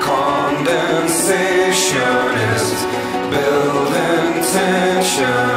condensation is building tension.